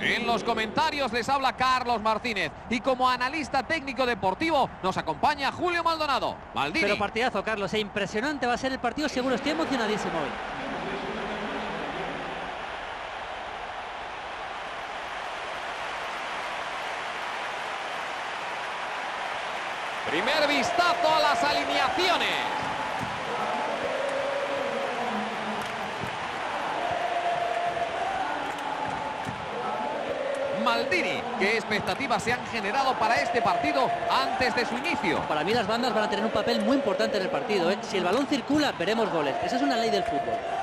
En los comentarios les habla Carlos Martínez y como analista técnico deportivo nos acompaña Julio Maldonado. Maldini. Pero partidazo, Carlos, e impresionante va a ser el partido, seguro estoy emocionadísimo hoy. Primer vistazo a las alineaciones. Maldini, ¿qué expectativas se han generado para este partido antes de su inicio? Para mí las bandas van a tener un papel muy importante en el partido. ¿eh? Si el balón circula, veremos goles. Esa es una ley del fútbol.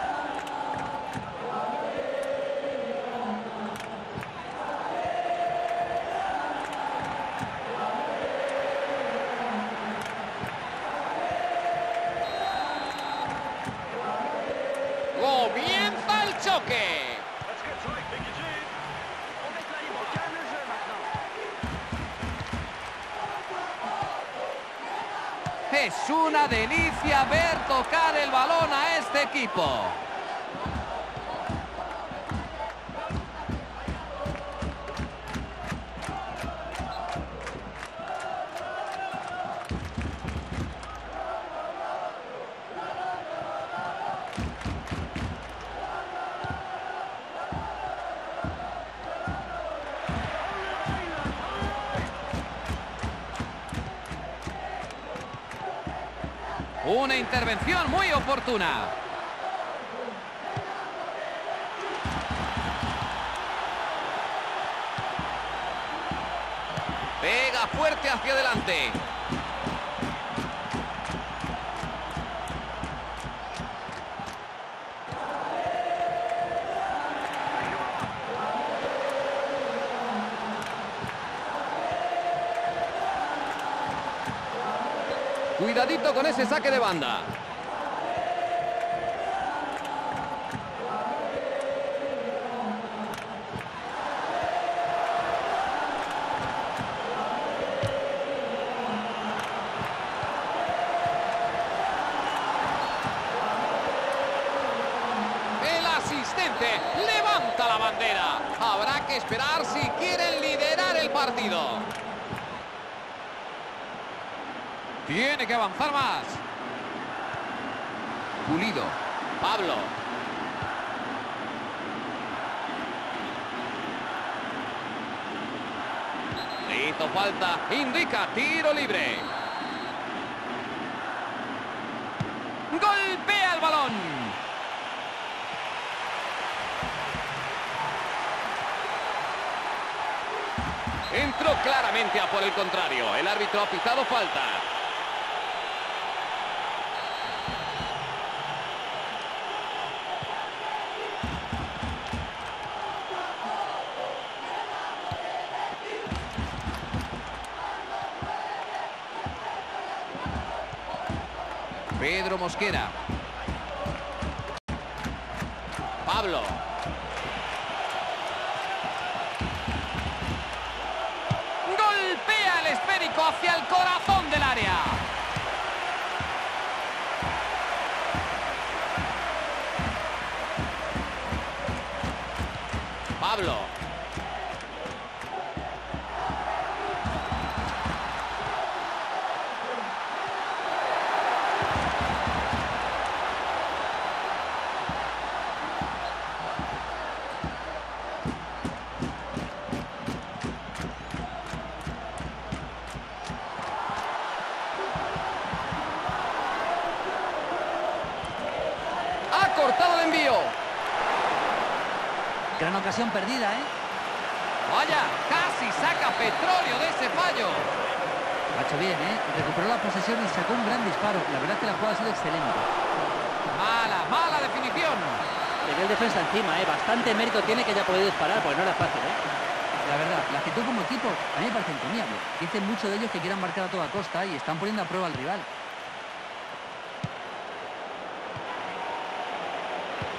Intervención muy oportuna. Pega fuerte hacia adelante. Cuidadito con ese saque de banda. El asistente levanta la bandera. Habrá que esperar si quieren liderar el partido. Tiene que avanzar más. Pulido. Pablo. Hizo falta. Indica tiro libre. Golpea el balón. Entró claramente a por el contrario. El árbitro ha pitado falta. Mosquera. Pablo. Golpea el esférico hacia el corazón del área. Pablo. Ocasión perdida, ¿eh? Vaya, casi saca petróleo de ese fallo. Lo ha hecho bien, ¿eh? Recuperó la posesión y sacó un gran disparo. La verdad es que la jugada ha sido excelente. Mala, mala definición. Le dio el defensa encima, ¿eh? Bastante mérito tiene que haya podido disparar, porque no era fácil, ¿eh? La verdad, la actitud como equipo a mí me parece encomiable. Dicen mucho de ellos que quieran marcar a toda costa y están poniendo a prueba al rival.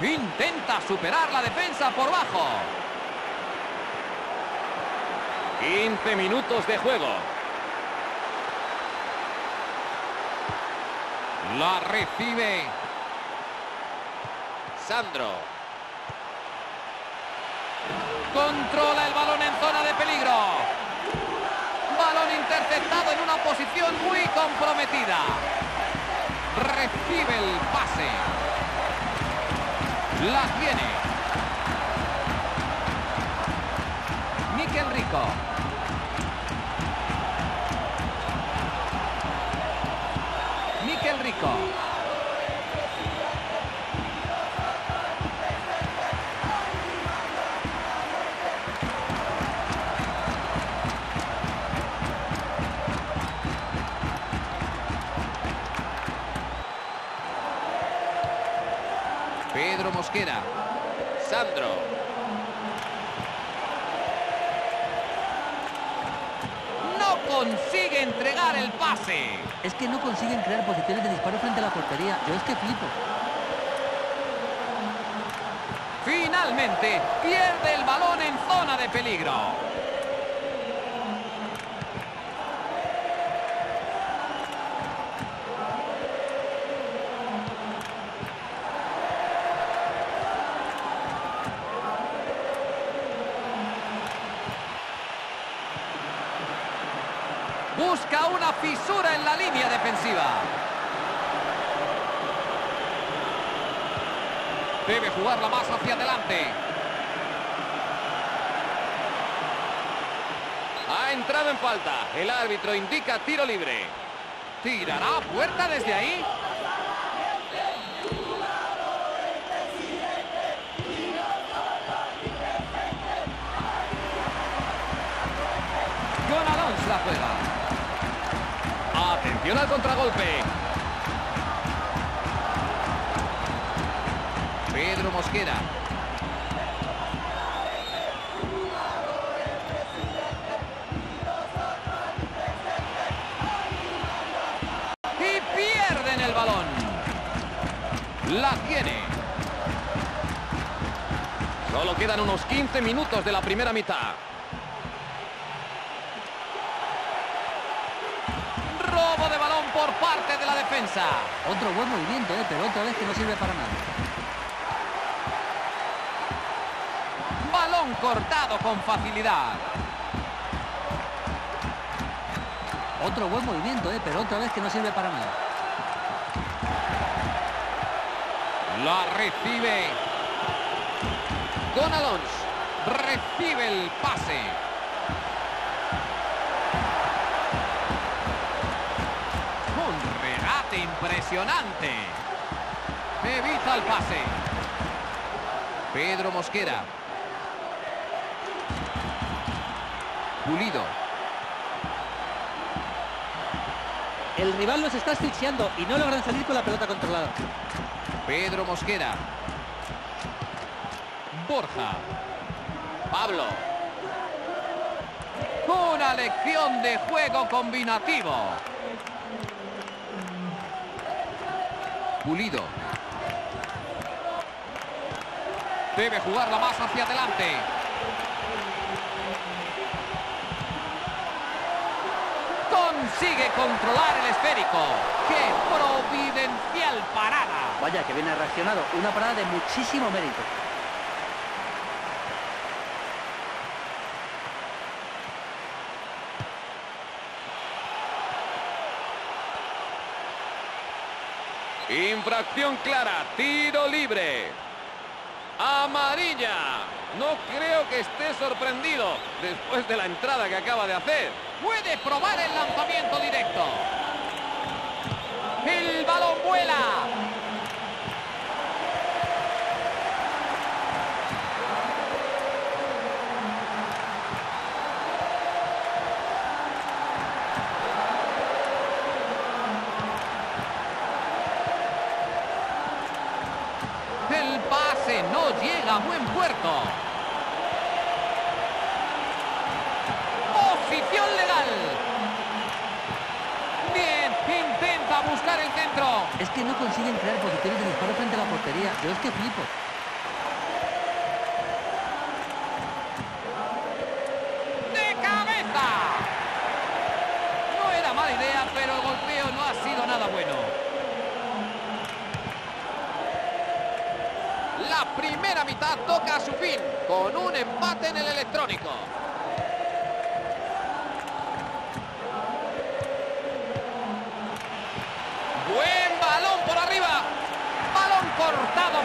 Intenta superar la defensa por bajo. 15 minutos de juego. La recibe. Sandro. Controla el balón en zona de peligro. Balón interceptado en una posición muy comprometida. Recibe el pase. La tiene. Miquel Rico. Pierde el balón en zona de peligro. Busca una fisura en la línea defensiva. Debe jugarla más hacia adelante. Ha entrado en falta. El árbitro indica tiro libre. ¿Tirará puerta desde ahí? John Alonso la juega. Atención al contragolpe. Mosquera. Y pierden el balón. La tiene. Solo quedan unos 15 minutos de la primera mitad. Robo de balón por parte de la defensa. Otro buen movimiento, ¿eh? pero otra vez que no sirve para nada. Cortado con facilidad. Otro buen movimiento, ¿eh? pero otra vez que no sirve para nada. La recibe. Con Alonso. Recibe el pase. Un regate impresionante. Evita el pase. Pedro Mosquera. Pulido. El rival los está asfixiando y no logran salir con la pelota controlada. Pedro Mosquera. Borja. Pablo. Una lección de juego combinativo. Pulido. Debe jugarla más hacia adelante. Consigue controlar el esférico. ¡Qué providencial parada! Vaya, que bien ha reaccionado. Una parada de muchísimo mérito. Infracción clara, tiro libre. Amarilla. No creo que esté sorprendido después de la entrada que acaba de hacer. Puede probar el lanzamiento directo. El balón vuela. El pase no llega a buen puerto. Posición legal. Bien, intenta buscar el centro. Es consiguen crear posiciones de disparo frente a la portería. Yo es que flipo. ¡De cabeza! No era mala idea, pero el golpeo no ha sido nada bueno. La primera mitad toca a su fin. con un empate en el electrónico.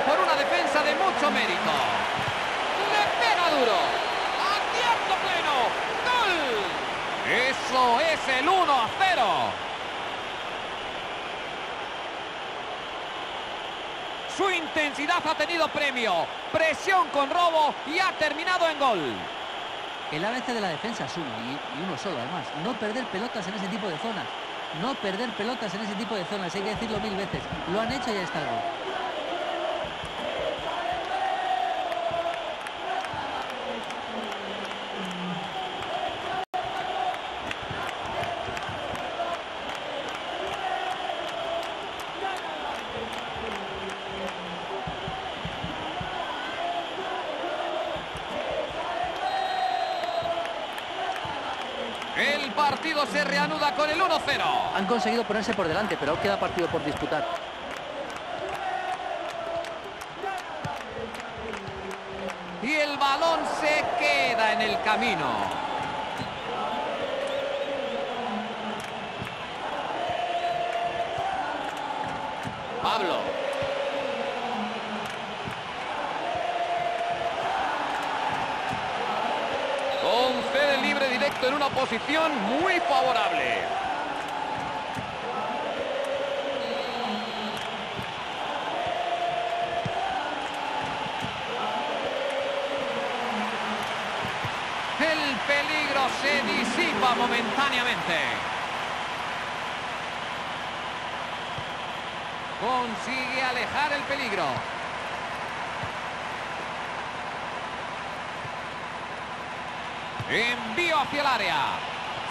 Por una defensa de mucho mérito. Le pega duro. A tiempo pleno. ¡Gol! Eso es el 1 a 0. Su intensidad ha tenido premio. Presión con robo y ha terminado en gol. El ABC de la defensa es uno y, uno solo además. No perder pelotas en ese tipo de zonas. No perder pelotas en ese tipo de zonas. Hay que decirlo mil veces. Lo han hecho y ya está. Se reanuda con el 1-0. Han conseguido ponerse por delante, pero aún queda partido por disputar. Y el balón se queda en el camino. Pablo. Concede en una posición muy favorable. El peligro se disipa momentáneamente. Consigue alejar el peligro. Envío hacia el área.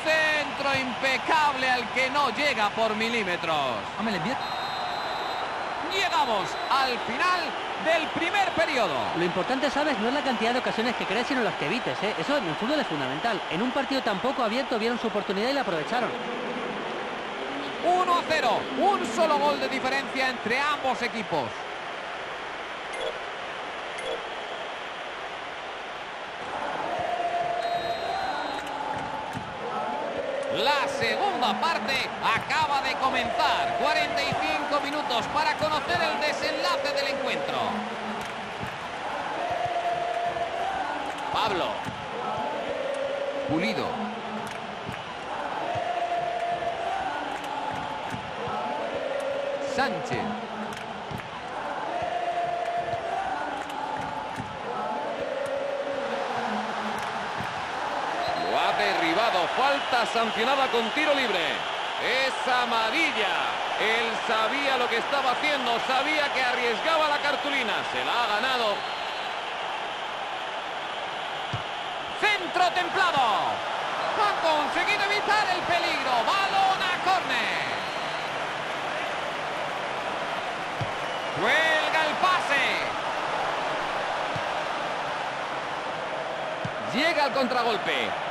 Centro impecable al que no llega por milímetros. Envío- Llegamos al final del primer periodo. Lo importante, ¿sabes? No es la cantidad de ocasiones que crees, sino las que evites. ¿eh? Eso en el fútbol es fundamental. En un partido tan poco abierto vieron su oportunidad y la aprovecharon. 1 a 0. Un solo gol de diferencia entre ambos equipos. La segunda parte acaba de comenzar. 45 minutos para conocer el desenlace del encuentro. Pablo. Pulido. Sánchez. Sancionada con tiro libre. Es amarilla. Él sabía lo que estaba haciendo. Sabía que arriesgaba la cartulina. Se la ha ganado. Centro templado. Ha conseguido evitar el peligro. Balón a córner. Cuelga el pase. Llega al contragolpe.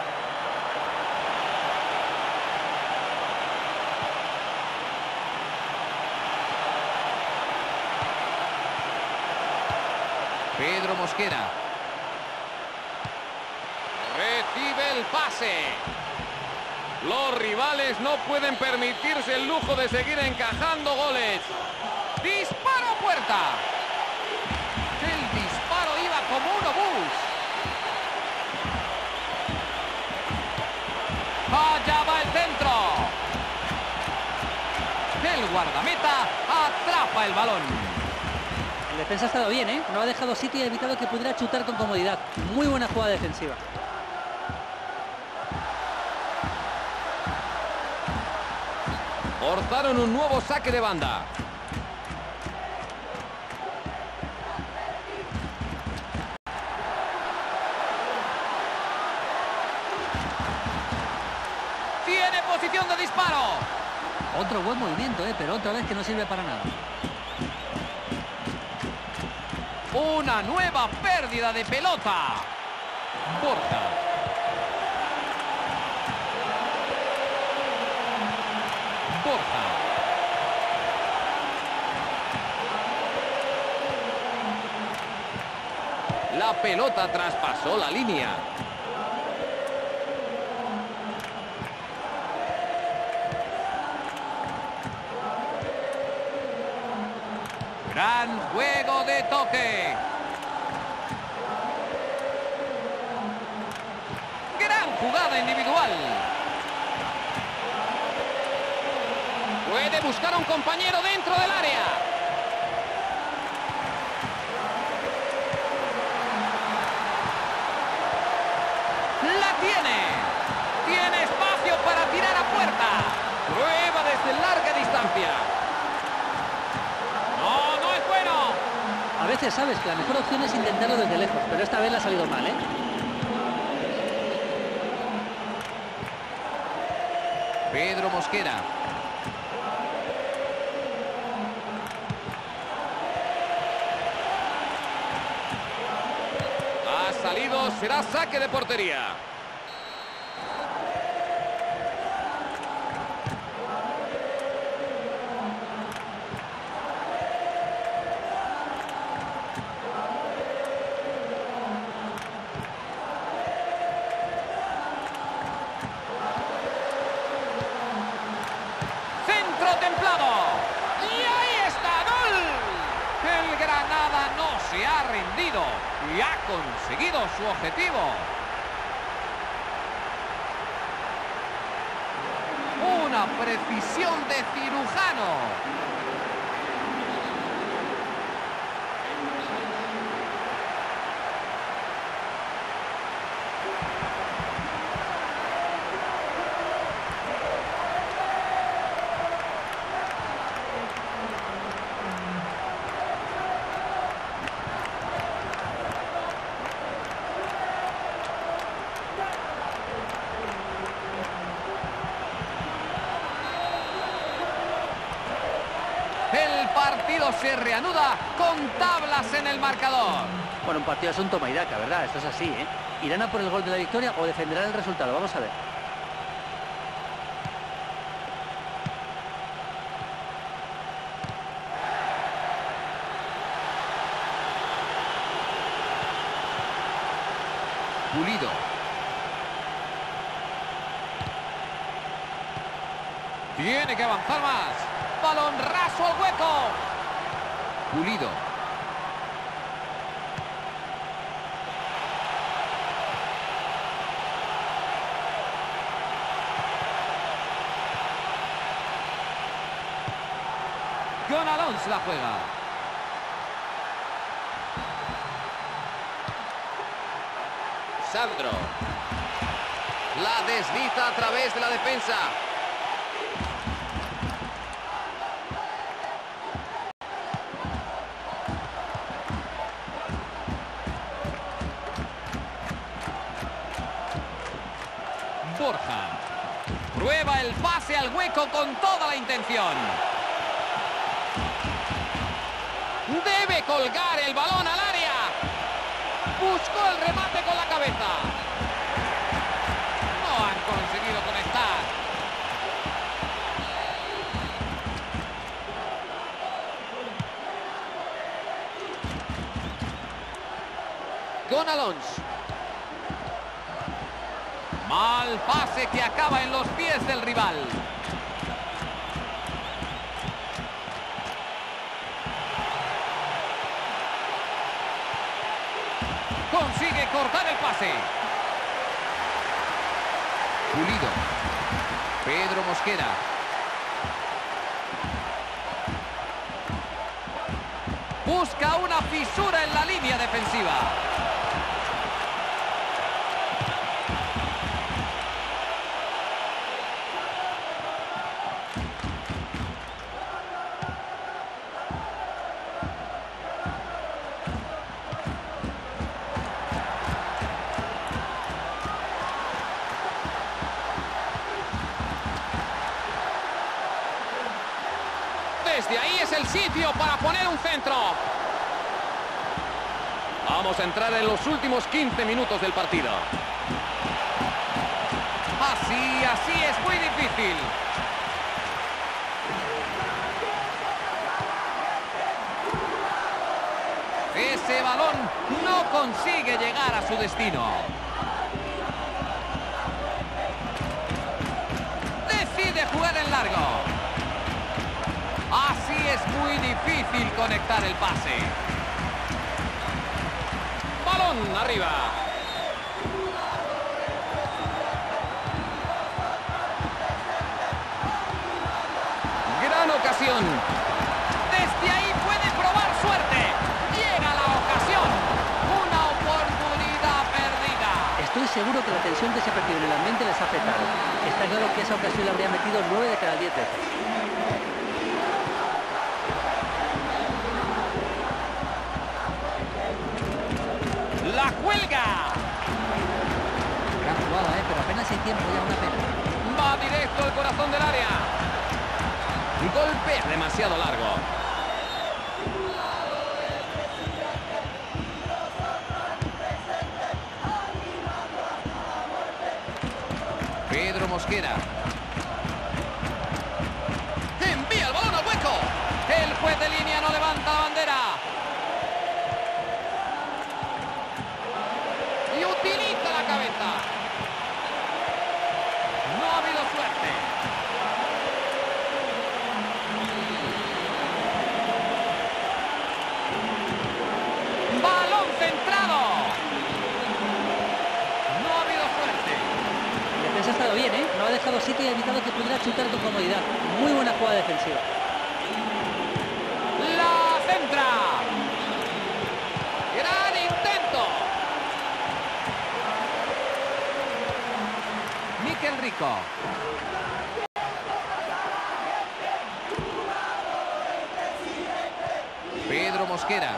Pedro Mosquera. Recibe el pase. Los rivales no pueden permitirse el lujo de seguir encajando goles. Disparo puerta. El disparo iba como un obús. Allá va el centro. El guardameta atrapa el balón. Defensa ha estado bien, ¿eh? No ha dejado sitio y ha evitado que pudiera chutar con comodidad. Muy buena jugada defensiva. Forzaron un nuevo saque de banda. Tiene posición de disparo. Otro buen movimiento, ¿eh? Pero otra vez que no sirve para nada. Una nueva pérdida de pelota. Borja. Borja. La pelota traspasó la línea. Gran juego toque. Gran jugada individual. Puede buscar a un compañero dentro del área. La tiene. Tiene espacio para tirar a puerta. Prueba desde larga distancia. No, no es bueno. A sabes que la mejor opción es intentarlo desde lejos, pero esta vez le ha salido mal, ¿eh? Pedro Mosquera. Ha salido, será saque de portería. Conseguido su objetivo. Una precisión de cirujano. El se reanuda con tablas en el marcador. Bueno, un partido es un toma ¿verdad? Esto es así, ¿eh? ¿Irán a por el gol de la victoria o defenderán el resultado? Vamos a ver. Pulido. Tiene que avanzar más. Balón raso al hueco. Pulido. Con Alonso la juega. Sandro. La desliza a través de la defensa. Borja. Prueba el pase al hueco con toda la intención. Colgar el balón al área. Buscó el remate con la cabeza. No han conseguido conectar. Con Alonso. Mal pase que acaba en los pies del rival. Consigue Pulido. Pedro Mosquera. Busca una fisura en la línea defensiva. Centro. Vamos a entrar en los últimos 15 minutos del partido. Así, así es muy difícil. Ese balón no consigue llegar a su destino. Es muy difícil conectar el pase. Balón arriba. Gran ocasión. Desde ahí puede probar suerte. Llega la ocasión. Una oportunidad perdida. Estoy seguro que la tensión que se percibe en el ambiente les ha afectado. Está claro que esa ocasión le habría metido 9 de cada 10 veces. Jugada, ¿eh? pero apenas hay tiempo, ya una pena. Va directo al corazón del área. Golpea demasiado largo. Pedro Mosquera. Dejado sitio y ha evitado que pudiera chutar con comodidad. Muy buena jugada defensiva. La centra. Gran intento. Miquel Rico. Pedro Mosquera.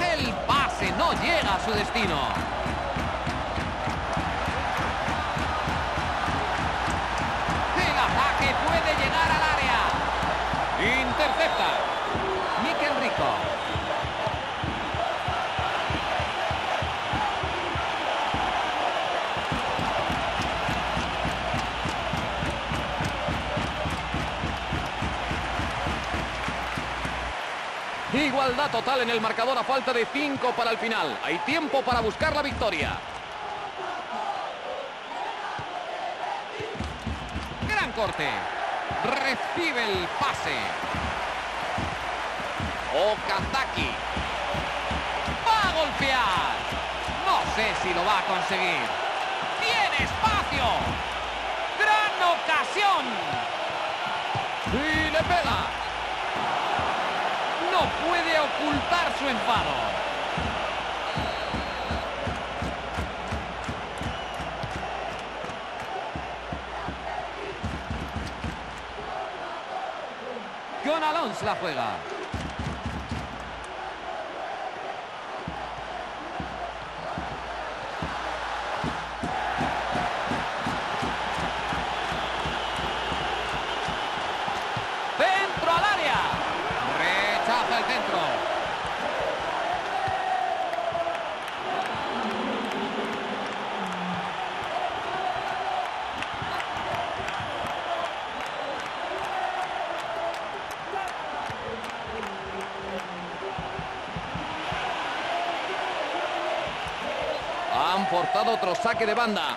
El pase no llega a su destino. Intercepta. Miquel Rico. Igualdad total en el marcador a falta de 5 para el final. Hay tiempo para buscar la victoria. Gran corte. Recibe el pase. Okazaki. Va a golpear. No sé si lo va a conseguir. Tiene espacio. Gran ocasión. Y le pega. No puede ocultar su enfado. John Alonso la juega. Otro saque de banda.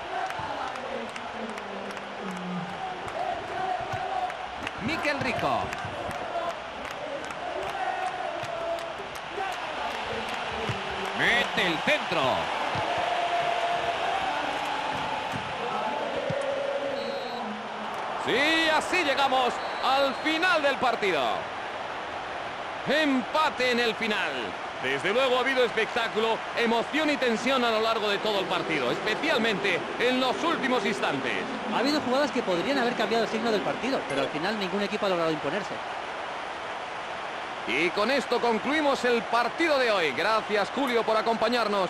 Miquel Rico. Mete el centro. Sí, así llegamos al final del partido. Empate en el final. Desde luego ha habido espectáculo, emoción y tensión a lo largo de todo el partido, especialmente en los últimos instantes. Ha habido jugadas que podrían haber cambiado el signo del partido, pero al final ningún equipo ha logrado imponerse. Y con esto concluimos el partido de hoy. Gracias Julio por acompañarnos.